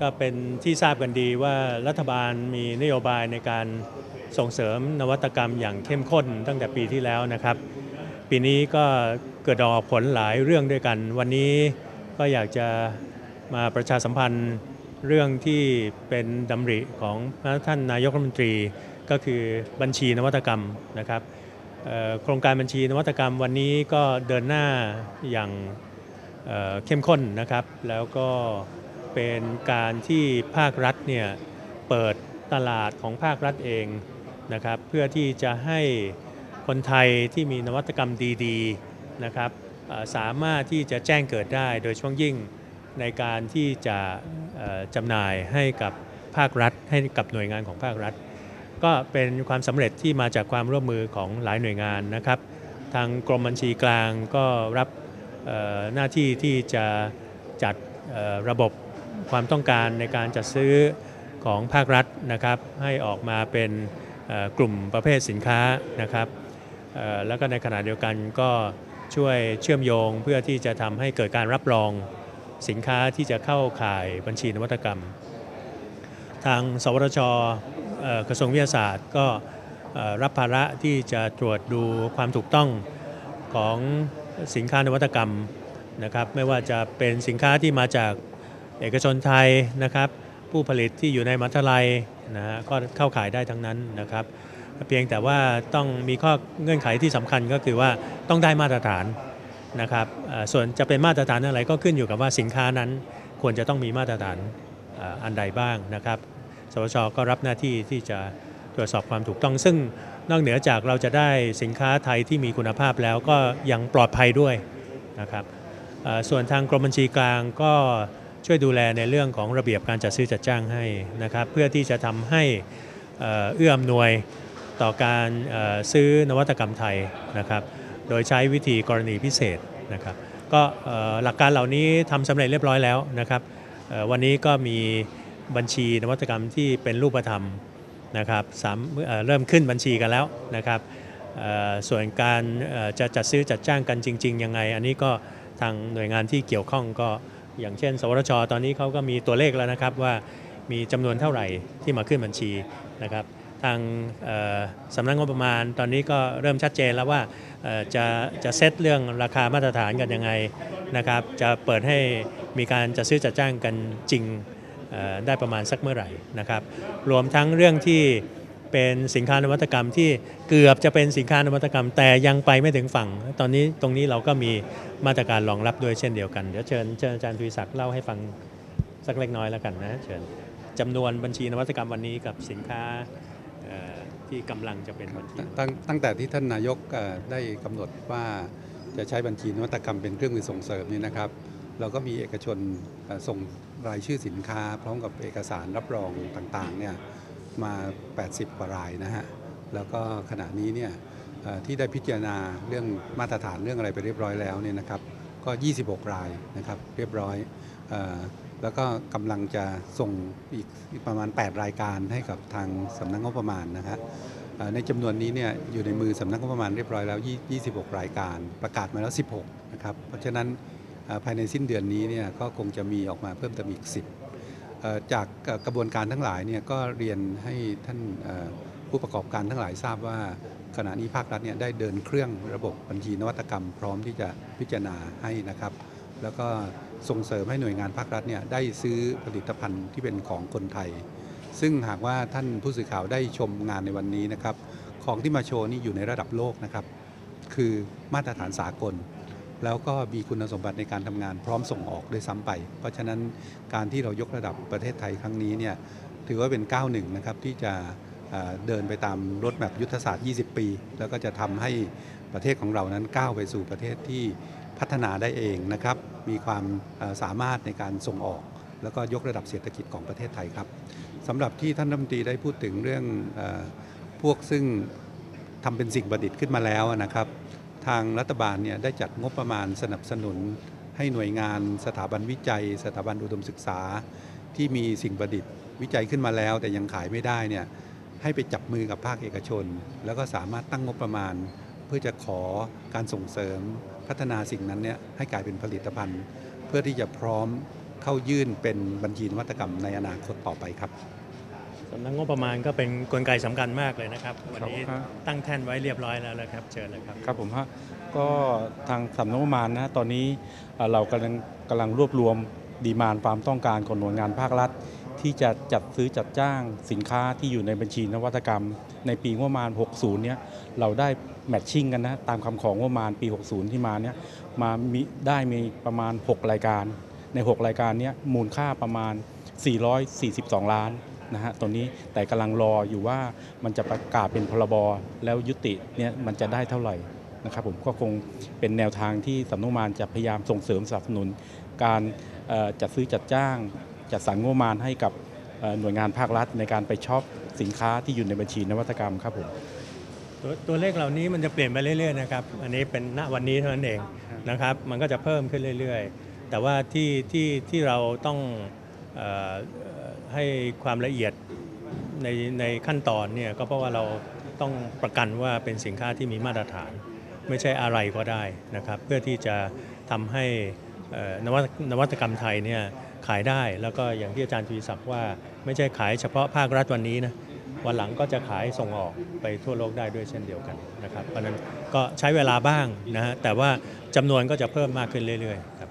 ก็เป็นที่ทราบกันดีว่ารัฐบาลมีนโยบายในการส่งเสริมนวัตกรรมอย่างเข้มข้นตั้งแต่ปีที่แล้วนะครับ ปีนี้ก็เกิดดอกผลหลายเรื่องด้วยกัน วันนี้ก็อยากจะมาประชาสัมพันธ์เรื่องที่เป็นดำริของท่านนายกรัฐมนตรีก็คือบัญชีนวัตกรรมนะครับโครงการบัญชีนวัตกรรมวันนี้ก็เดินหน้าอย่างเเข้มข้นนะครับ แล้วก็ เป็นการที่ภาครัฐเนี่ยเปิดตลาดของภาครัฐเองนะครับเพื่อที่จะให้คนไทยที่มีนวัตกรรมดีๆนะครับสามารถที่จะแจ้งเกิดได้โดยช่วงยิ่งในการที่จะจำหน่ายให้กับภาครัฐ ให้กับหน่วยงานของภาครัฐ ก็เป็นความสำเร็จที่มาจากความร่วมมือของหลายหน่วยงานนะครับ ทางกรมบัญชีกลางก็รับหน้าที่ที่จะจัดระบบ ความต้องการในการจัดซื้อของภาครัฐนะครับ ให้ออกมาเป็นกลุ่มประเภทสินค้านะครับแล้วก็ในขณะเดียวกันก็ช่วยเชื่อมโยงเพื่อที่จะทำให้เกิดการรับรองสินค้าที่จะเข้าข่ายบัญชีนวัตกรรม ทางสวทชกระทรวงวิทยาศาสตร์ก็รับภาระที่จะตรวจดูความถูกต้องของสินค้านวัตกรรมนะครับไม่ว่าจะเป็นสินค้าที่มาจาก เอกชนไทยนะครับ ผู้ผลิตที่อยู่ในมหาวิทยลัยนะฮะก็เข้าขายได้ทั้งนั้นนะครับ เพียงแต่ว่าต้องมีข้อเงื่อนไขที่สำคัญก็คือว่าต้องได้มาตรฐานนะครับส่วนจะเป็นมาตรฐานอะไรก็ขึ้นอยู่กับว่าสินค้านั้นควรจะต้องมีมาตรฐานอันใดบ้างนะครับ สวชก็รับหน้าที่ที่จะตรวจสอบความถูกต้อง ซึ่งนอกเหนือจากเราจะได้สินค้าไทยที่มีคุณภาพแล้วก็ยังปลอดภัยด้วยนะครับส่วนทางกรมบัญชีกลางก็ ช่วยดูแลในเรื่องของระเบียบการจัดซื้อจัดจ้างให้นะครับเพื่อที่จะทำให้เอื้ออำนวยต่อการซื้อนวัตกรรมไทยนะครับโดยใช้วิธีกรณีพิเศษนะครับก็หลักการเหล่านี้ทำสำเร็จเรียบร้อยแล้วนะครับวันนี้ก็มีบัญชีนวัตกรรมที่เป็นรูปธรรมนะครับสามเเริ่มขึ้นบัญชีกันแล้วนะครับส่วนการจะจัดซื้อจัดจ้างกันจริง ๆ ยังไง อันนี้ก็ทางหน่วยงานที่เกี่ยวข้องก็ อย่างเช่น สวทช ตอนนี้เขาก็มีตัวเลขแล้วนะครับว่ามีจำนวนเท่าไหร่ที่มาขึ้นบัญชีนะครับทางสำนักงบประมาณตอนนี้ก็เริ่มชัดเจนแล้วว่าจะจะเซตเรื่องราคามาตรฐานกันยังไงนะครับ จะเปิดให้มีการจัดซื้อจัดจ้างกันจริงได้ประมาณสักเมื่อไหร่นะครับ รวมทั้งเรื่องที่ เป็นสินค้านวัตกรรมที่เกือบจะเป็นสินค้านวัตกรรม แต่ยังไปไม่ถึงฝั่ง ตอนนี้ตรงนี้เราก็มีมาตรการรองรับด้วยเช่นเดียวกัน เดี๋ยวเชิญเชิญอาจารย์ทวีศักดิ์เล่าให้ฟังสักเล็กน้อยแล้วกันนะเชิญจำนวนบัญชีนวัตกรรมวันนี้กับสินค้าที่กำลังจะเป็นบัญชีตั้งตั้งแต่ที่ท่านนายกได้กำหนดว่าจะใช้บัญชีนวัตกรรมเป็นเครื่องมือส่งเสริมนี่นะครับ เราก็มีเอกชนส่งรายชื่อสินค้า พร้อมกับเอกสารรับรองต่างๆเนี่ย มา 80กว่ารายนะฮะ แล้วก็ขณะนี้เนี่ยที่ได้พิจารณาเรื่องมาตรฐานเรื่องอะไรไปเรียบร้อยแล้วเนี่ยนะครับ ก็ 26 รายนะครับเรียบร้อยแล้วก็กำลังจะส่งอีกประมาณ 8 รายการให้กับทางสำนักงบประมาณนะฮะในจำนวนนี้เนี่ยอยู่ในมือสำนักงบประมาณเรียบร้อยแล้ว 26 รายการ ประกาศมาแล้ว 16 นะครับ เพราะฉะนั้นภายในสิ้นเดือนนี้เนี่ยก็คงจะมีออกมาเพิ่มเติมอีก 10 จากกระบวนการทั้งหลายเนี่ยก็เรียนให้ท่านผู้ประกอบการทั้งหลายทราบว่าขณะนี้ภาครัฐเนี่ยได้เดินเครื่องระบบบัญชีนวัตกรรม พร้อมที่จะพิจารณาให้นะครับ แล้วก็ส่งเสริมให้หน่วยงานภาครัฐเนี่ยได้ซื้อผลิตภัณฑ์ที่เป็นของคนไทย ซึ่งหากว่าท่านผู้สื่อข่าวได้ชมงานในวันนี้นะครับ ของที่มาโชว์นี่อยู่ในระดับโลกนะครับ คือมาตรฐานสากล แล้วก็มีคุณสมบัติในการทำงานพร้อมส่งออกด้วยซ้ำไป เพราะฉะนั้นการที่เรายกระดับประเทศไทยครั้งนี้เนี่ยถือว่าเป็นก้าวหนึ่งนะครับที่จะเดินไปตามรถแมพยุทธศาสตร์ 20 ปี แล้วก็จะทำให้ประเทศของเรานั้นก้าวไปสู่ประเทศที่พัฒนาได้เองนะครับ มีความสามารถในการส่งออก แล้วก็ยกระดับเศรษฐกิจของประเทศไทยครับสำหรับที่ท่านรัฐมนตรีได้พูดถึงเรื่องอพวกซึ่งทำเป็นสิ่งประดิษฐ์ขึ้นมาแล้วนะครับ ทางรัฐบาลเนี่ยได้จัดงบประมาณสนับสนุน ให้หน่วยงานสถาบันวิจัย สถาบันอุดมศึกษา ที่มีสิ่งประดิษฐ์ วิจัยขึ้นมาแล้ว แต่ยังขายไม่ได้เนี่ยให้ไปจับมือกับภาคเอกชน แล้วก็สามารถตั้งงบประมาณ เพื่อจะขอการส่งเสริมพัฒนาสิ่งนั้นเนี่ยให้กลายเป็นผลิตภัณฑ์ เพื่อที่จะพร้อมเข้ายื่นเป็นบัญชีนวัตกรรมในอนาคตต่อไปครับำนักงบประมาณก็เป็นกลไกสำคัญมากเลยนะครับ วันนี้ครับตั้งแท่นไว้เรียบร้อยแล้วนะครับ เชิญเลยครับครับผมฮะก็ทางสำนักงบประมาณนะตอนนี้เอ่อเรากำลังกำลังรวบรวมดีมานความต้องการของหน่วยงานภาครัฐ ที่จะจัดซื้อจัดจ้างสินค้าที่อยู่ในบัญชีนวัตกรรม ในปีงบประมาณ 60 เนี่ยเราได้แมทชิ่งกันนะตามคำของงบประมาณปี 60 ที่มาเนี่ยมามีได้มีประมาณ 6 รายการ ใน 6 รายการเนี้ยมูลค่าประมาณ 442 ล้าน นะฮะตัวนี้แต่กำลังรออยู่ว่ามันจะประกาศเป็นพรบแล้วยุติเนี่ยมันจะได้เท่าไหร่นะครับผมก็คงเป็นแนวทางที่สำนักงบประมาณจะพยายามส่งเสริมสนับสนุน การเอ่อจัดซื้อจัดจ้าง จัดสรรงบประมาณให้กับเอ่อหน่วยงานภาครัฐในการไปช็อปสินค้าที่อยู่ในบัญชีนวัตกรรมครับผม ตัวตัวเลขเหล่านี้มันจะเปลี่ยนไปเรื่อยๆนะครับ อันนี้เป็นณวันนี้เท่านั้นเองนะครับ มันก็จะเพิ่มขึ้นเรื่อยๆ แต่ว่าที่ที่ที่เราต้องเออเอ่อ ให้ความละเอียดในในขั้นตอนเนี่ยก็เพราะว่าเราต้องประกันว่าเป็นสินค้าที่มีมาตรฐาน ไม่ใช่อะไรก็ได้นะครับ เพื่อที่จะทำให้นวัตนวัตกรรมไทยเนี่ยขายได้แล้วก็อย่างที่อาจารย์ทวีศักดิ์ว่า ไม่ใช่ขายเฉพาะภาครัฐวันนี้นะวันหลังก็จะขายส่งออกไปทั่วโลกได้ด้วยเช่นเดียวกันนะครับเพราะนั้นก็ใช้เวลาบ้างนะฮะแต่ว่าจำนวนก็จะเพิ่มมากขึ้นเรื่อยๆ